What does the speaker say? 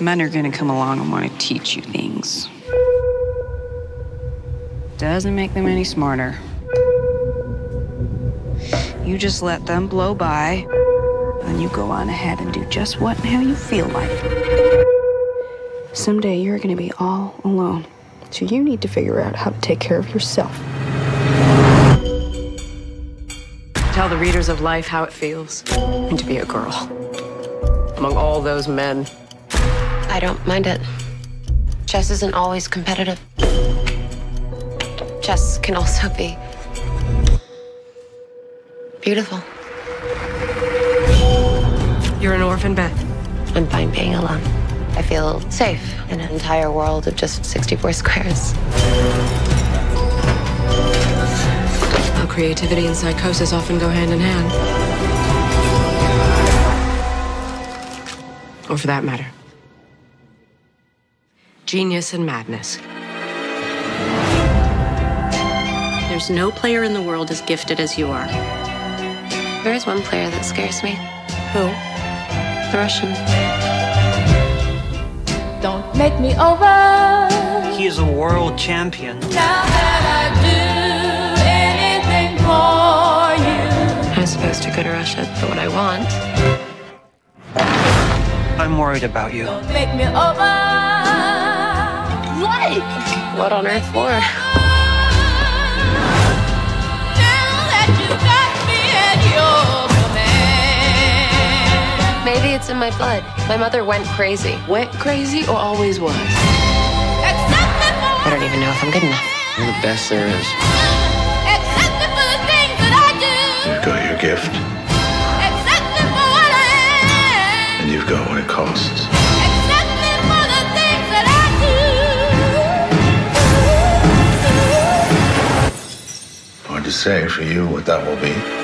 Men are gonna come along and want to teach you things. Doesn't make them any smarter. You just let them blow by, and you go on ahead and do just what and how you feel like. Someday you're gonna be all alone, so you need to figure out how to take care of yourself. Tell the readers of life how it feels and to be a girl among all those men. I don't mind it. Chess isn't always competitive. Chess can also be beautiful. You're an orphan, Beth. I'm fine being alone. I feel safe in an entire world of just 64 squares. How creativity and psychosis often go hand in hand. Or for that matter, genius and madness. There's no player in the world as gifted as you are. There is one player that scares me. Who? The Russian. Don't make me over. He is a world champion. Now that I do anything for you. I'm supposed to go to Russia for what I want. I'm worried about you. Don't make me over. What? What on earth for? Now that you got me at your command. Maybe it's in my blood. My mother went crazy. Went crazy or always was? Accept me for, I don't even know if I'm good enough. You're the best there is. accept me for the things that I do. You've got your gift, Accept me for what I am. and you've got what it costs. Say for you what that will be.